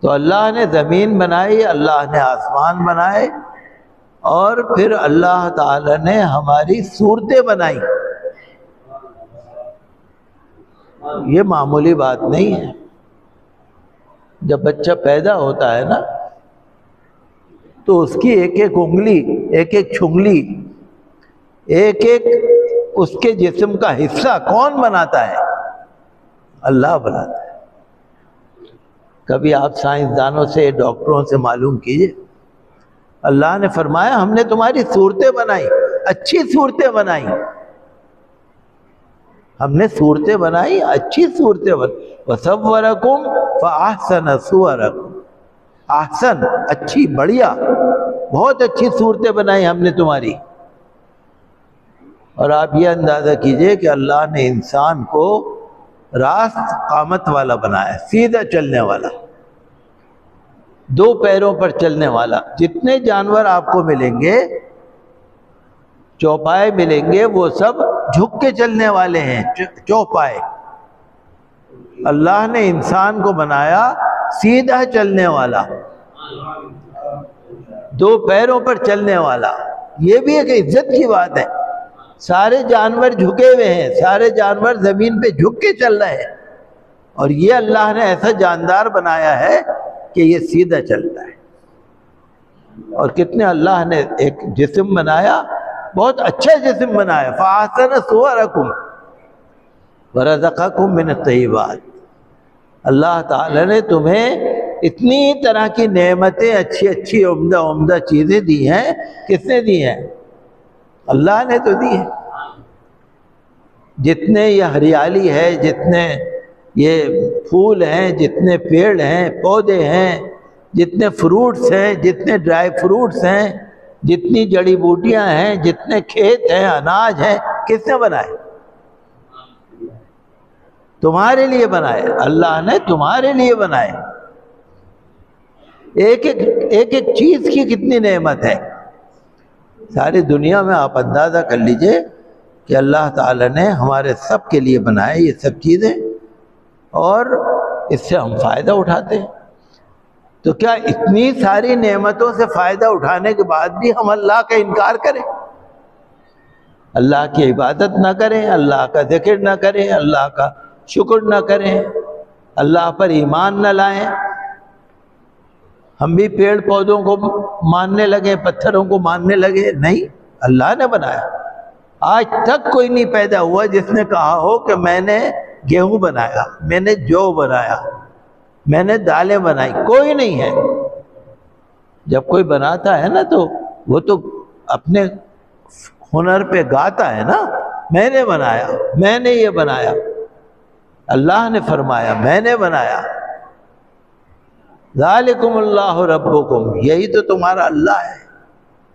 تو اللہ نے زمین بنائی، اللہ نے آسمان بنائے اور پھر اللہ تعالی نے ہماری صورتیں بنائی۔ یہ معمولی بات نہیں ہے۔ جب بچہ پیدا ہوتا ہے نا، تو اس کی ایک ایک انگلی، ایک ایک چھنگلی، ایک ایک اس کے جسم کا حصہ کون بناتا ہے؟ اللہ بناتا ہے۔ کبھی آپ سائنسدانوں سے، ڈاکٹروں سے معلوم کیجیے۔ اللہ نے فرمایا، ہم نے تمہاری صورتیں بنائی، اچھی صورتیں بنائی۔ ہم نے صورتیں بنائی، اچھی صورتیں بنائی فَأَحْسَنَ صُوَرَكُمْ۔ احسن، اچھی، بڑھیا، بہت اچھی صورتیں بنائی ہم نے تمہاری۔ اور آپ یہ اندازہ کیجیے کہ اللہ نے انسان کو راست قامت والا بنایا، سیدھا چلنے والا۔ دو پیروں پر چلنے والا۔ جتنے جانور آپ کو ملیں گے، چوپائے ملیں گے، وہ سب جھک کے چلنے والے ہیں۔ چوپائے۔ اللہ نے انسان کو بنایا سیدھا چلنے والا۔ دو پیروں پر چلنے والا۔ یہ بھی ایک عزت کی بات ہے۔ سارے جانور جھکے ہوئے ہیں، سارے جانور زمین پہ جھک کے چل رہے ہیں۔ اور یہ اللہ نے ایسا جاندار بنایا ہے کہ یہ سیدھا چلتا ہے۔ اور کتنے اللہ نے ایک جسم بنایا، بہت اچھا جسم بنایا۔ فَآسَنَ سُوَرَكُمْ وَرَزَقَكُمْ مِنَ الطَّيِّبَاتِ۔ اللہ تعالی نے تمہیں اتنی طرح کی نعمتیں، اچھی اچھی عمدہ عمدہ چیزیں دی ہیں۔ کس نے دی ہیں؟ اللہ نے تو دی ہیں۔ جتنے یہ ہریالی ہے، جتنے یہ پھول ہیں، جتنے پیڑ ہیں، پودے ہیں، جتنے فروٹس ہیں، جتنے ڈرائی فروٹس ہیں، جتنی جڑی بوٹیاں ہیں، جتنے کھیت ہیں، اناج ہیں، کس نے بنائے؟ تمہارے لیے بنائے۔ اللہ نے تمہارے لیے بنائے۔ ایک ایک ایک ایک چیز کی کتنی نعمت ہے۔ ساری دنیا میں آپ اندازہ کر لیجیے کہ اللہ تعالی نے ہمارے سب کے لیے بنائے یہ سب چیزیں۔ اور اس سے ہم فائدہ اٹھاتے ہیں۔ تو کیا اتنی ساری نعمتوں سے فائدہ اٹھانے کے بعد بھی ہم اللہ کا انکار کریں؟ اللہ کی عبادت نہ کریں، اللہ کا ذکر نہ کریں، اللہ کا شکر نہ کریں، اللہ پر ایمان نہ لائیں۔ ہم بھی پیڑ پودوں کو ماننے لگے، پتھروں کو ماننے لگے۔ نہیں، اللہ نے بنایا۔ آج تک کوئی نہیں پیدا ہوا جس نے کہا ہو کہ میں نے گیہوں بنایا، میں نے جو بنایا، میں نے دالیں بنائی، کوئی نہیں ہے۔ جب کوئی بناتا ہے نا تو وہ تو اپنے ہنر پہ گاتا ہے نا۔ میں نے بنایا، میں نے یہ بنایا۔ اللہ نے فرمایا، میں نے بنایا۔ ذالکم اللہ ربکم، یہی تو تمہارا اللہ ہے۔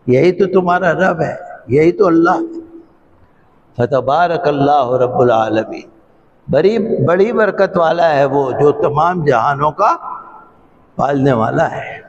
یہی تو تمہارا رب ہے، یہی تو اللہ ہے۔ فتبارک اللہ رب العالمین۔ بڑی بڑی برکت والا ہے وہ جو تمام جہانوں کا پالنے والا ہے۔